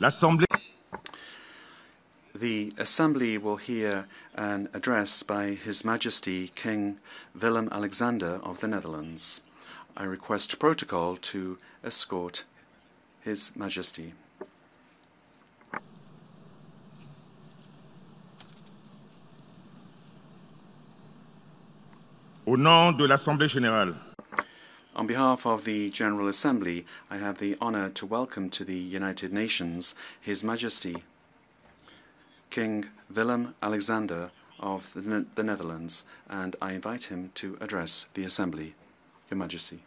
L'Assemblée The Assembly will hear an address by His Majesty King Willem Alexander of the Netherlands. I request protocol to escort His Majesty. Au nom de l'Assemblée générale, On behalf of the General Assembly, I have the honor to welcome to the United Nations His Majesty King Willem Alexander of the, Ne- the Netherlands, and I invite him to address the Assembly. Your Majesty.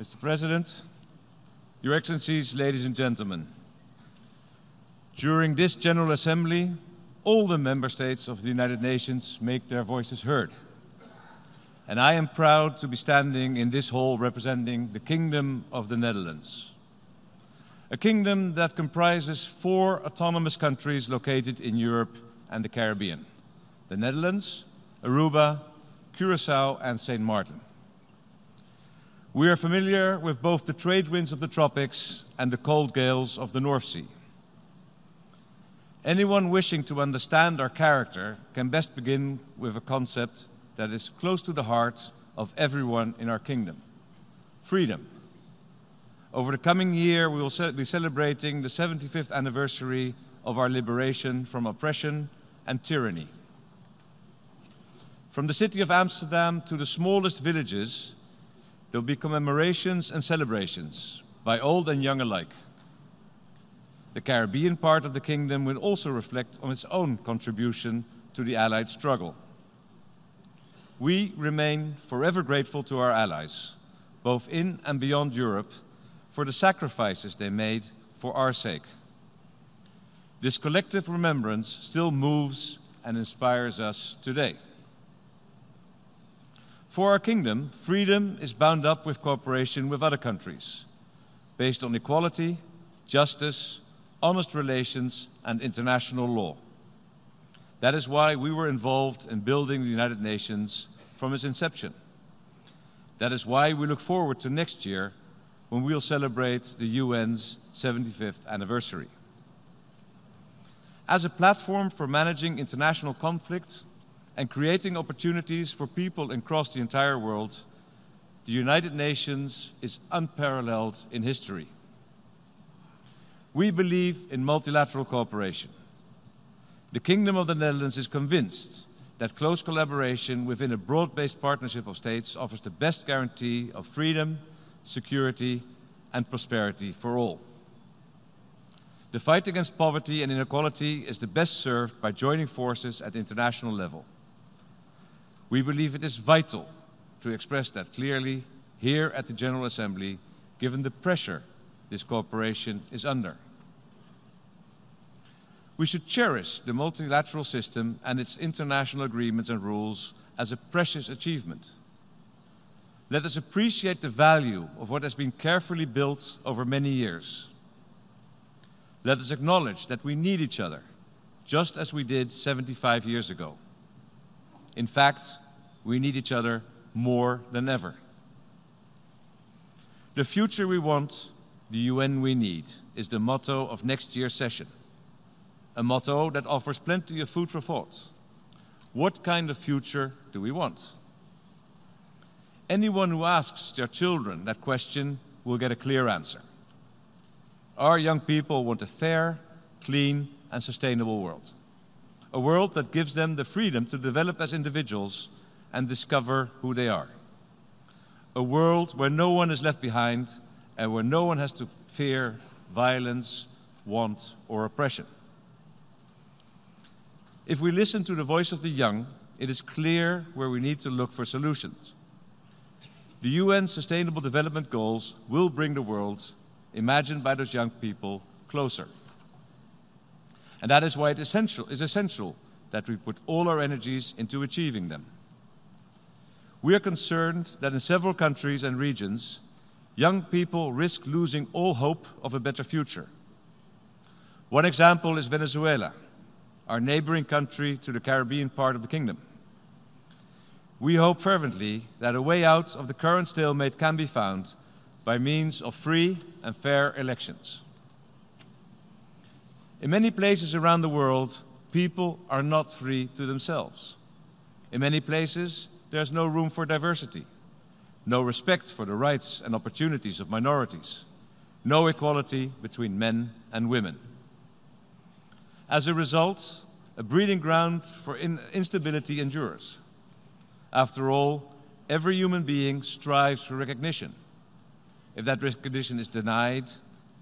Mr. President, Your Excellencies, ladies and gentlemen, during this General Assembly, all the member states of the United Nations make their voices heard. And I am proud to be standing in this hall representing the Kingdom of the Netherlands. A kingdom that comprises four autonomous countries located in Europe and the Caribbean the Netherlands, Aruba, Curacao, and Sint Maarten. We are familiar with both the trade winds of the tropics and the cold gales of the North Sea. Anyone wishing to understand our character can best begin with a concept that is close to the heart of everyone in our kingdom freedom. Over the coming year, we will be celebrating the 75th anniversary of our liberation from oppression and tyranny. From the city of Amsterdam to the smallest villages, there will be commemorations and celebrations by old and young alike. The Caribbean part of the kingdom will also reflect on its own contribution to the Allied struggle. We remain forever grateful to our allies, both in and beyond Europe, for the sacrifices they made for our sake. This collective remembrance still moves and inspires us today. For our kingdom, freedom is bound up with cooperation with other countries, based on equality, justice, honest relations, and international law. That is why we were involved in building the United Nations from its inception. That is why we look forward to next year when we'll celebrate the UN's 75th anniversary. As a platform for managing international conflict and creating opportunities for people across the entire world, the United Nations is unparalleled in history. We believe in multilateral cooperation. The Kingdom of the Netherlands is convinced that close collaboration within a broad based partnership of states offers the best guarantee of freedom, security, and prosperity for all. The fight against poverty and inequality is the best served by joining forces at the international level. We believe it is vital to express that clearly here at the General Assembly, given the pressure this cooperation is under. We should cherish the multilateral system and its international agreements and rules as a precious achievement. Let us appreciate the value of what has been carefully built over many years. Let us acknowledge that we need each other, just as we did 75 years ago. In fact, we need each other more than ever. The future we want, the UN we need, is the motto of next year's session. A motto that offers plenty of food for thought. What kind of future do we want? Anyone who asks their children that question will get a clear answer. Our young people want a fair, clean, and sustainable world. A world that gives them the freedom to develop as individuals and discover who they are. A world where no one is left behind and where no one has to fear violence, want, or oppression. If we listen to the voice of the young, it is clear where we need to look for solutions. The UN Sustainable Development Goals will bring the world, imagined by those young people, closer. And that is why it essential, is essential that we put all our energies into achieving them. We are concerned that in several countries and regions, young people risk losing all hope of a better future. One example is Venezuela, our neighboring country to the Caribbean part of the kingdom. We hope fervently that a way out of the current stalemate can be found by means of free and fair elections. In many places around the world, people are not free to themselves. In many places, there's no room for diversity, no respect for the rights and opportunities of minorities, no equality between men and women. As a result, a breeding ground for in instability endures. After all, every human being strives for recognition. If that recognition is denied,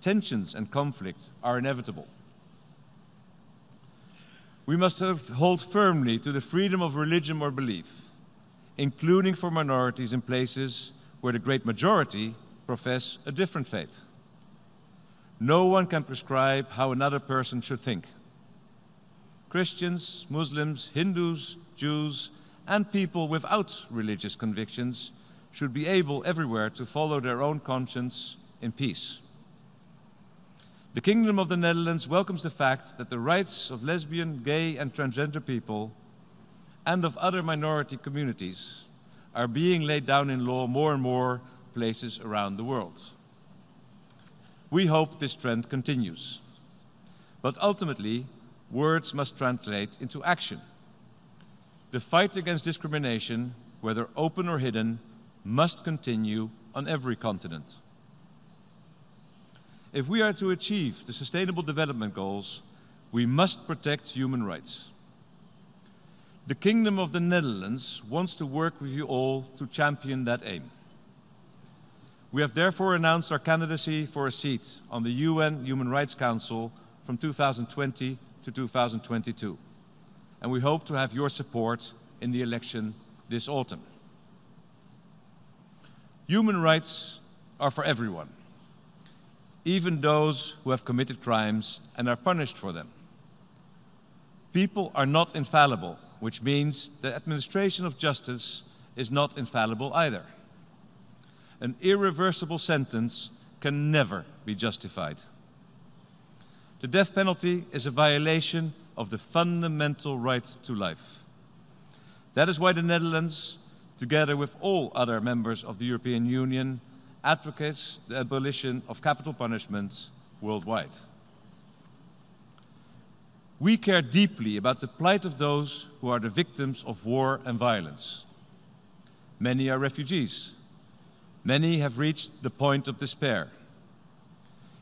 tensions and conflict are inevitable. We must hold firmly to the freedom of religion or belief, including for minorities in places where the great majority profess a different faith. No one can prescribe how another person should think. Christians, Muslims, Hindus, Jews, and people without religious convictions should be able everywhere to follow their own conscience in peace. The Kingdom of the Netherlands welcomes the fact that the rights of lesbian, gay, and transgender people and of other minority communities are being laid down in law more and more places around the world. We hope this trend continues. But ultimately, words must translate into action. The fight against discrimination, whether open or hidden, must continue on every continent. If we are to achieve the Sustainable Development Goals, we must protect human rights. The Kingdom of the Netherlands wants to work with you all to champion that aim. We have therefore announced our candidacy for a seat on the UN Human Rights Council from 2020 to 2022 and we hope to have your support in the election this autumn. Human rights are for everyone, even those who have committed crimes and are punished for them. People are not infallible, which means the administration of justice is not infallible either. An irreversible sentence can never be justified. The death penalty is a violation of the fundamental right to life. That is why the Netherlands, together with all other members of the European Union, advocates the abolition of capital punishment worldwide. We care deeply about the plight of those who are the victims of war and violence. Many are refugees. Many have reached the point of despair.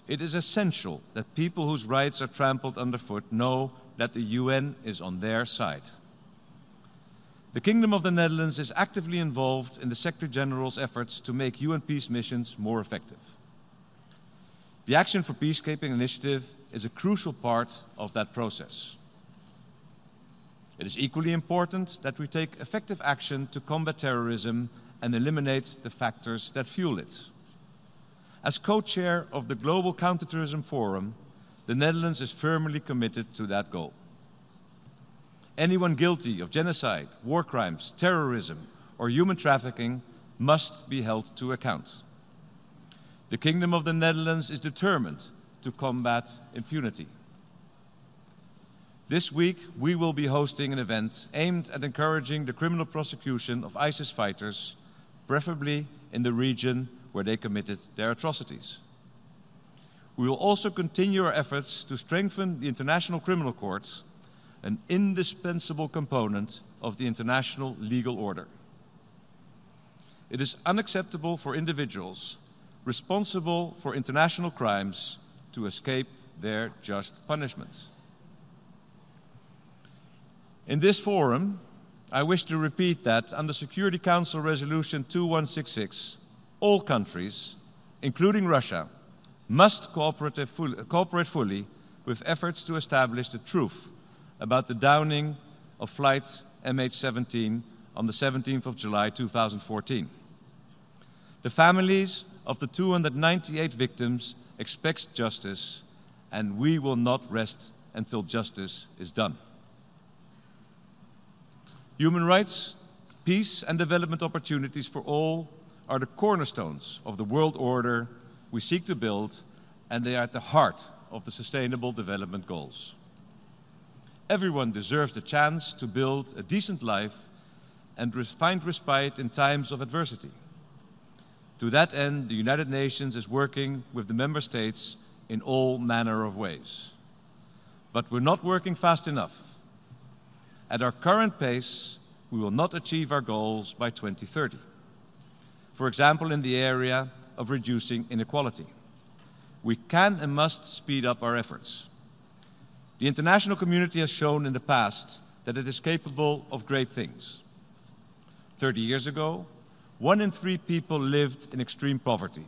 It is essential that people whose rights are trampled underfoot know that the UN is on their side. The Kingdom of the Netherlands is actively involved in the Secretary General's efforts to make UN peace missions more effective. The Action for Peacekeeping initiative is a crucial part of that process. It is equally important that we take effective action to combat terrorism and eliminate the factors that fuel it. As co-chair of the Global Counterterrorism Forum, the Netherlands is firmly committed to that goal. Anyone guilty of genocide, war crimes, terrorism, or human trafficking must be held to account. The Kingdom of the Netherlands is determined to combat impunity. This week, we will be hosting an event aimed at encouraging the criminal prosecution of ISIS fighters, preferably in the region where they committed their atrocities. We will also continue our efforts to strengthen the International Criminal Court, an indispensable component of the international legal order. It is unacceptable for individuals responsible for international crimes to escape their just punishment. In this forum, I wish to repeat that under Security Council Resolution 2166, all countries, including Russia, must cooperate fully with efforts to establish the truth about the downing of flight MH17 on the 17th of July 2014. The families of the 298 victims expect justice, and we will not rest until justice is done. Human rights, peace, and development opportunities for all are the cornerstones of the world order we seek to build, and they are at the heart of the Sustainable Development Goals. Everyone deserves the chance to build a decent life and find respite in times of adversity. To that end, the United Nations is working with the member states in all manner of ways. But we're not working fast enough. At our current pace, we will not achieve our goals by 2030. For example, in the area of reducing inequality. We can and must speed up our efforts. The international community has shown in the past that it is capable of great things. 30 years ago, one in three people lived in extreme poverty.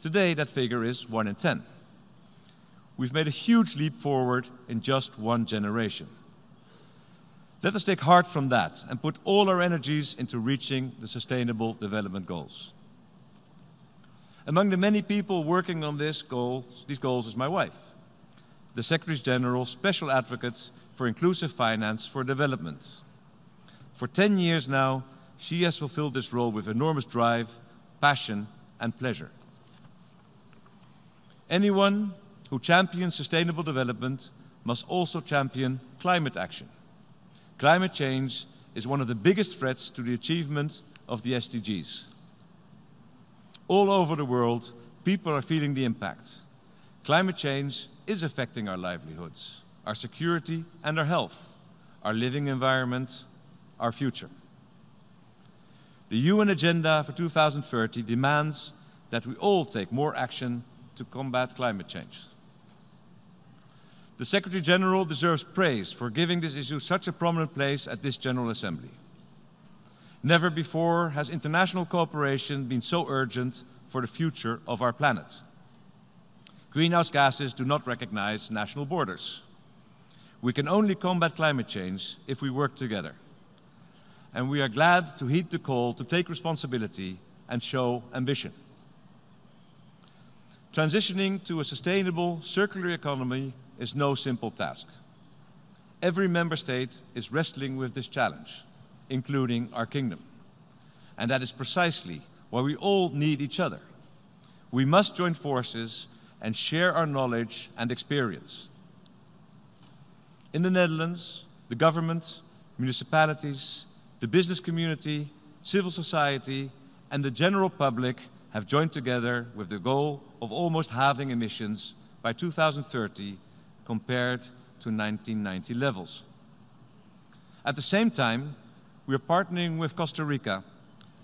Today, that figure is one in 10. We've made a huge leap forward in just one generation. Let us take heart from that and put all our energies into reaching the Sustainable Development Goals. Among the many people working on this goals, these goals is my wife, the Secretary General Special Advocate for Inclusive Finance for Development. For 10 years now, she has fulfilled this role with enormous drive, passion, and pleasure. Anyone who champions sustainable development must also champion climate action. Climate change is one of the biggest threats to the achievement of the SDGs. All over the world, people are feeling the impact. Climate change is affecting our livelihoods, our security, and our health, our living environment, our future. The UN Agenda for 2030 demands that we all take more action to combat climate change. The Secretary General deserves praise for giving this issue such a prominent place at this General Assembly. Never before has international cooperation been so urgent for the future of our planet. Greenhouse gases do not recognize national borders. We can only combat climate change if we work together and we are glad to heed the call to take responsibility and show ambition. Transitioning to a sustainable circular economy is no simple task. Every member state is wrestling with this challenge, including our kingdom. And that is precisely why we all need each other. We must join forces and share our knowledge and experience. In the Netherlands, the government, municipalities, the business community, civil society, and the general public have joined together with the goal of almost halving emissions by 2030 compared to 1990 levels. At the same time, we are partnering with Costa Rica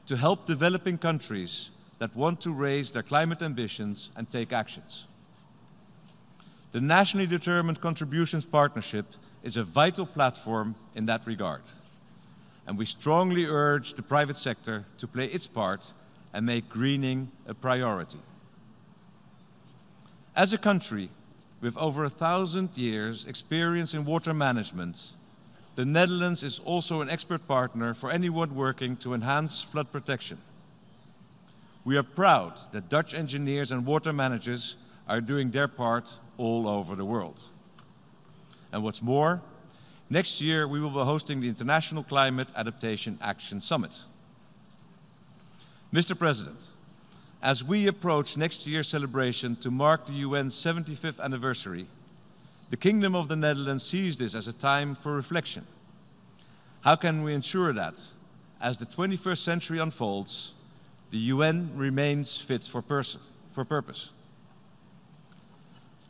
to help developing countries that want to raise their climate ambitions and take actions. The Nationally Determined Contributions Partnership is a vital platform in that regard and we strongly urge the private sector to play its part and make greening a priority. As a country with over a thousand years experience in water management, the Netherlands is also an expert partner for anyone working to enhance flood protection. We are proud that Dutch engineers and water managers are doing their part all over the world. And what's more, Next year, we will be hosting the International Climate Adaptation Action Summit. Mr. President, as we approach next year's celebration to mark the UN's 75th anniversary, the Kingdom of the Netherlands sees this as a time for reflection. How can we ensure that, as the 21st century unfolds, the UN remains fit for, for purpose?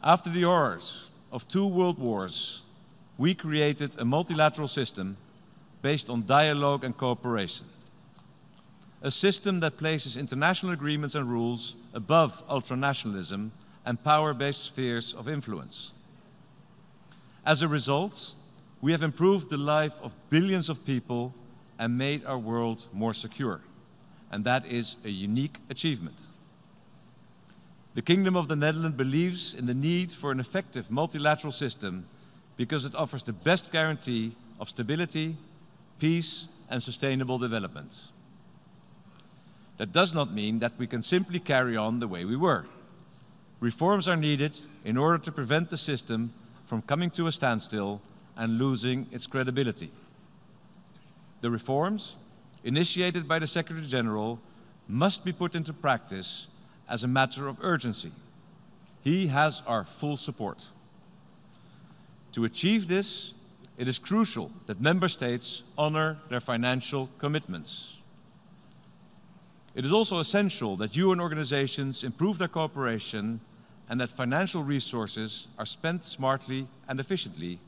After the horrors of two world wars, we created a multilateral system based on dialogue and cooperation. A system that places international agreements and rules above ultranationalism and power based spheres of influence. As a result, we have improved the life of billions of people and made our world more secure. And that is a unique achievement. The Kingdom of the Netherlands believes in the need for an effective multilateral system because it offers the best guarantee of stability, peace, and sustainable development. That does not mean that we can simply carry on the way we were. Reforms are needed in order to prevent the system from coming to a standstill and losing its credibility. The reforms, initiated by the Secretary General, must be put into practice as a matter of urgency. He has our full support. To achieve this, it is crucial that member states honor their financial commitments. It is also essential that UN organizations improve their cooperation and that financial resources are spent smartly and efficiently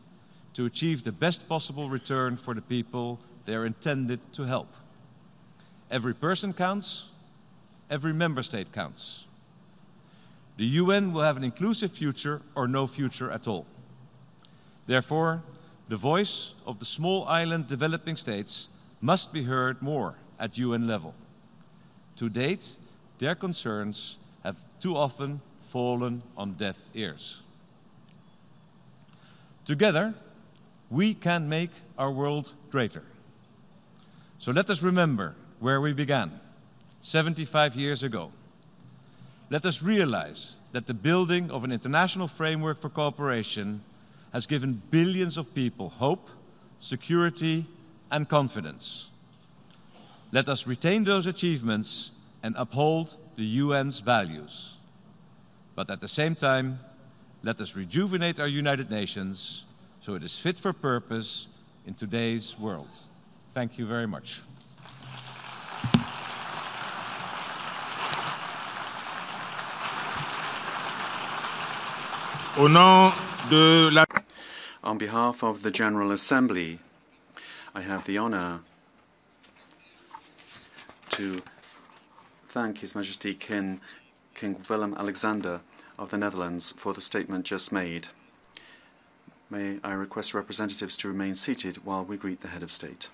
to achieve the best possible return for the people they are intended to help. Every person counts, every member state counts. The UN will have an inclusive future or no future at all. Therefore, the voice of the small island developing states must be heard more at UN level. To date, their concerns have too often fallen on deaf ears. Together, we can make our world greater. So let us remember where we began 75 years ago. Let us realize that the building of an international framework for cooperation has given billions of people hope, security, and confidence. Let us retain those achievements and uphold the UN's values. But at the same time, let us rejuvenate our United Nations so it is fit for purpose in today's world. Thank you very much. Au nom de la On behalf of the General Assembly, I have the honor to thank His Majesty King, King Willem Alexander of the Netherlands for the statement just made. May I request representatives to remain seated while we greet the head of state.